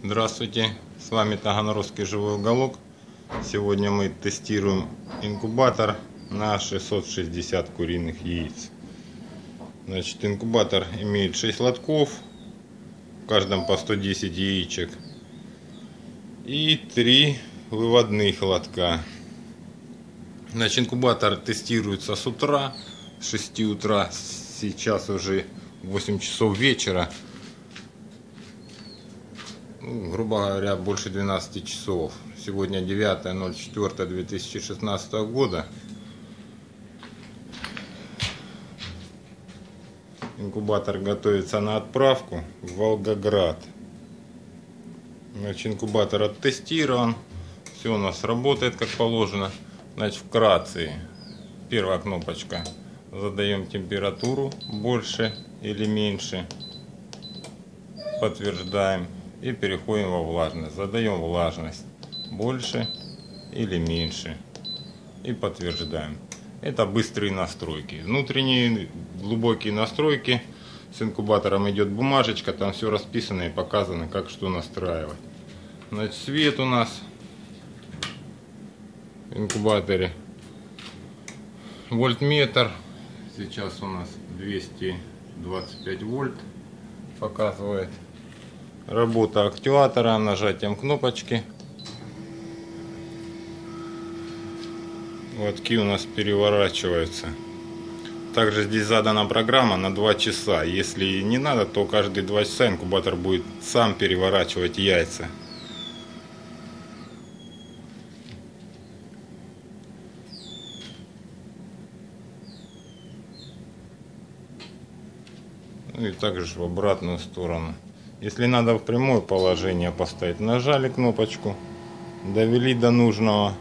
Здравствуйте, с вами Таганрогский живой уголок. Сегодня мы тестируем инкубатор на 660 куриных яиц. Значит, инкубатор имеет 6 лотков, в каждом по 110 яичек и 3 выводных лотка. Значит, инкубатор тестируется с утра, с 6 утра, сейчас уже 8 часов вечера грубо говоря, больше 12 часов. Сегодня 9.04.2016 года. Инкубатор готовится на отправку в Волгоград. Значит, инкубатор оттестирован. Все у нас работает как положено. Значит, вкратце. Первая кнопочка. Задаем температуру больше или меньше. Подтверждаем и переходим во влажность. Задаем влажность больше или меньше и подтверждаем. Это быстрые настройки. Внутренние глубокие настройки. С инкубатором идет бумажечка, там все расписано и показано, как что настраивать. Значит, свет у нас в инкубаторе. Вольтметр. Сейчас у нас 225 вольт показывает. Работа актуатора нажатием кнопочки. Лотки у нас переворачиваются. Также здесь задана программа на 2 часа. Если не надо, то каждые 2 часа инкубатор будет сам переворачивать яйца. Ну и также в обратную сторону. Если надо в прямое положение поставить, нажали кнопочку, довели до нужного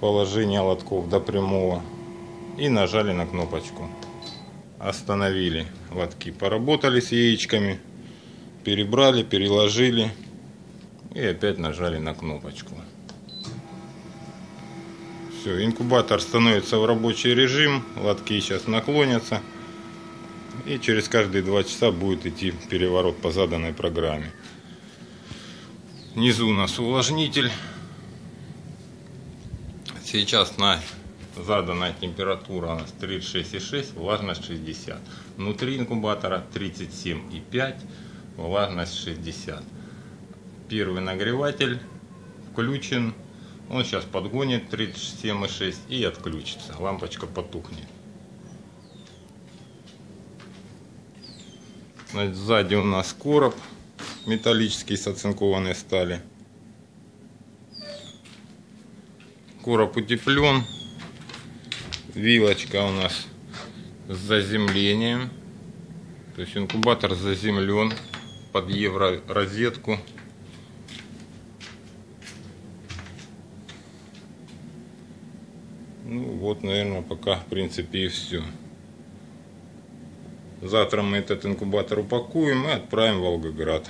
положения лотков, до прямого и нажали на кнопочку. Остановили лотки, поработали с яичками, перебрали, переложили и опять нажали на кнопочку. Все, инкубатор становится в рабочий режим, лотки сейчас наклонятся. И через каждые два часа будет идти переворот по заданной программе. Внизу у нас увлажнитель. Сейчас на заданная температура у нас 36,6, влажность 60. Внутри инкубатора 37,5, влажность 60. Первый нагреватель включен. Он сейчас подгонит 37,6 и отключится. Лампочка потухнет. Значит, сзади у нас короб металлический с оцинкованной стали. Короб утеплен. Вилочка у нас с заземлением. То есть инкубатор заземлен под евро розетку. Ну вот, наверное, пока в принципе и все. Завтра мы этот инкубатор упакуем и отправим в Волгоград.